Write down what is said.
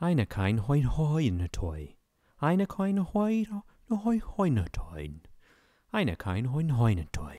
Eine kein hoin hoine. Eine kein hoi no. Eine kein hoin hoine.